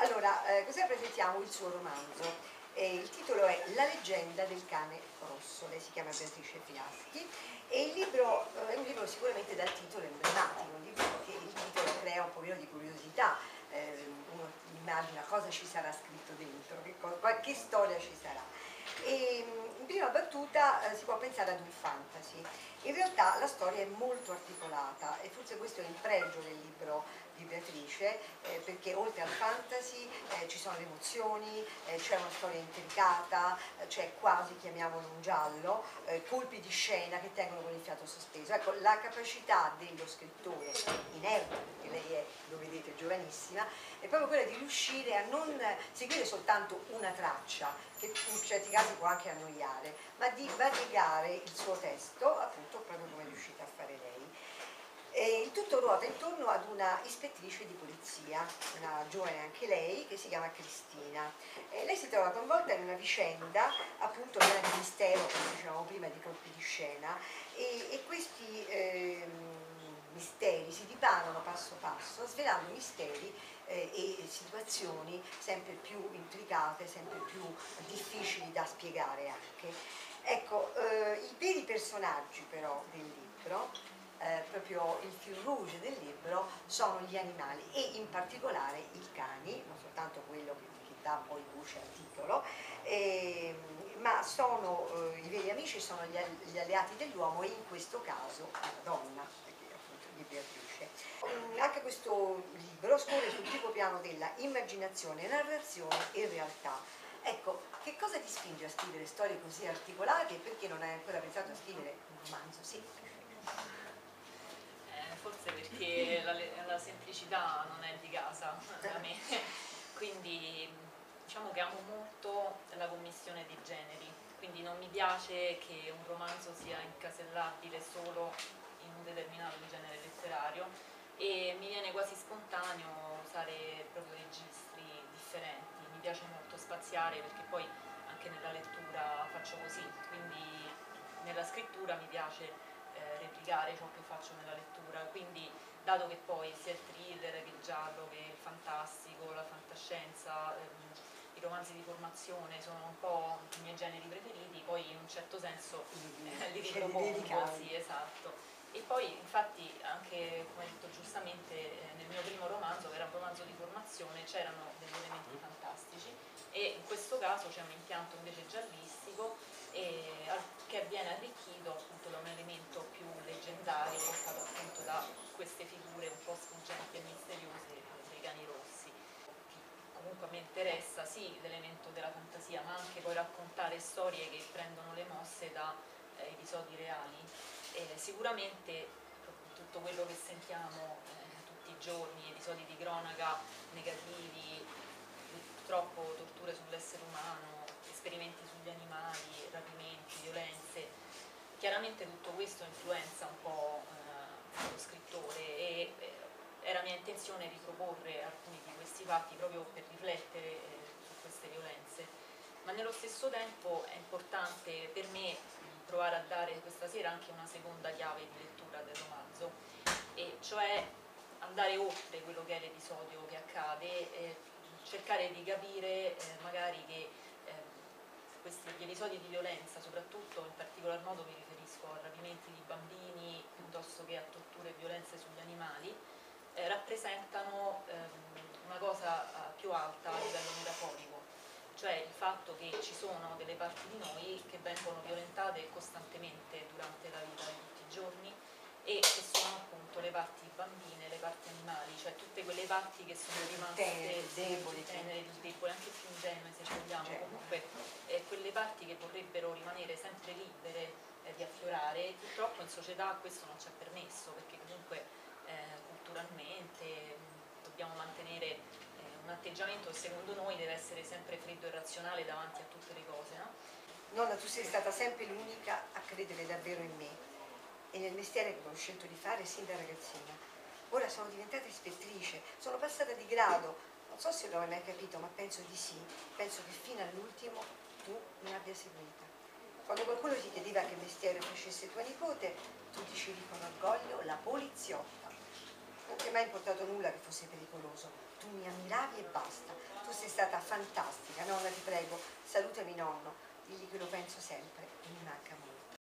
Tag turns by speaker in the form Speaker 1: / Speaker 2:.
Speaker 1: Allora, eh, cosa presentiamo? Il suo romanzo. Eh, il titolo è La leggenda del cane rosso, lei si chiama Beatrice Fiaschi e il libro eh, è un libro sicuramente dal titolo emblematico, un libro che il titolo crea un pochino di curiosità, eh, uno immagina cosa ci sarà scritto dentro, che, cosa, che storia ci sarà. E, in prima battuta eh, si può pensare ad un fantasy, realtà la storia è molto articolata e forse questo è il pregio del libro di Beatrice, eh, perché oltre al fantasy eh, ci sono le emozioni, eh, c'è una storia intricata, eh, c'è quasi, chiamiamolo un giallo, eh, colpi di scena che tengono con il fiato sospeso. Ecco, la capacità dello scrittore, inerme, perché lei è, lo vedete, giovanissima, è proprio quella di riuscire a non seguire soltanto una traccia, che in certi casi può anche annoiare, ma di variegare il suo testo, appunto proprio come è riuscita a fare lei. E il tutto ruota intorno ad una ispettrice di polizia, una giovane anche lei, che si chiama Cristina. E lei si trova coinvolta in una vicenda appunto di mistero, come dicevamo prima, di colpi di scena, e, e questi eh, misteri si dipanano passo passo, svelando misteri eh, e situazioni sempre più intricate, sempre più difficili da spiegare anche. Ecco, eh, i veri personaggi però del libro eh, proprio il fil rouge del libro sono gli animali e in particolare i cani, non soltanto quello che, che dà poi voce al titolo, eh, ma sono, eh, i veri amici sono gli, gli alleati dell'uomo e in questo caso la donna, perché appunto di Beatrice. Questo libro scorre sul tipo piano della immaginazione, narrazione e realtà. Ecco, che cosa ti spinge a scrivere storie così articolate e perché non hai ancora pensato a scrivere un romanzo semplice?
Speaker 2: forse perché la, la, semplicità non è di casa da me, quindi diciamo che amo molto la commissione di generi, quindi non mi piace che un romanzo sia incasellabile solo in un determinato genere letterario e mi viene quasi spontaneo usare proprio registri differenti, mi piace molto spaziare perché poi anche nella lettura faccio così, quindi nella scrittura mi piace eh, replicare ciò che faccio nella lettura, quindi dato che poi sia il thriller che il giallo che il fantastico, la fantascienza, ehm, i romanzi di formazione sono un po' i miei generi preferiti, poi in un certo senso eh, li ripropongo, sì, esatto. E poi infatti anche, come detto giustamente, eh, nel mio primo romanzo, che era un romanzo di formazione, c'erano degli elementi fantastici e in questo caso c'è un impianto invece giallistico e, che viene arricchito appunto da un elemento più leggendario portato appunto da queste figure un po' sfuggenti e misteriose dei cani rossi. Comunque mi interessa sì l'elemento della fantasia, ma anche poi raccontare storie che prendono le mosse da eh, episodi reali. E sicuramente tutto quello che sentiamo eh, tutti i giorni, episodi di cronaca negativi, purtroppo torture sull'essere umano, esperimenti sugli animali, rapimenti, violenze. Chiaramente tutto questo influenza un po' eh, lo scrittore e eh, era mia intenzione riproporre alcuni di questi fatti proprio per riflettere eh, su queste violenze. Ma nello stesso tempo è importante per me provare a dare questa sera anche una seconda chiave di lettura del romanzo, e cioè andare oltre quello che è l'episodio che accade, e cercare di capire eh, magari che questi, gli episodi di violenza, soprattutto in particolar modo mi riferisco a rapimenti di bambini piuttosto che a torture e violenze sugli animali, eh, rappresentano ehm, una cosa eh, più alta a livello cioè il fatto che ci sono delle parti di noi che vengono violentate costantemente durante la vita di tutti i giorni e che sono appunto le parti bambine, le parti animali, cioè tutte quelle parti che sono rimaste
Speaker 1: deboli,
Speaker 2: tenere, deboli, anche più ingenue se vogliamo, comunque eh, quelle parti che vorrebbero rimanere sempre libere eh, di affiorare, purtroppo in società questo non ci è permesso perché comunque eh, culturalmente un atteggiamento che secondo noi deve essere sempre freddo e razionale davanti a tutte le cose. No?
Speaker 1: Nonna, tu sei stata sempre l'unica a credere davvero in me e nel mestiere che ho scelto di fare sin da ragazzina. Ora sono diventata ispettrice, sono passata di grado, non so se lo hai mai capito, ma penso di sì, penso che fino all'ultimo tu mi abbia seguita. Quando qualcuno ti chiedeva che mestiere facesse tua nipote, tu dicevi con orgoglio la poliziotta. Ti è mai importato nulla che fosse pericoloso, tu mi ammiravi e basta, tu sei stata fantastica, nonna ti prego, salutami nonno, digli che lo penso sempre e mi manca molto.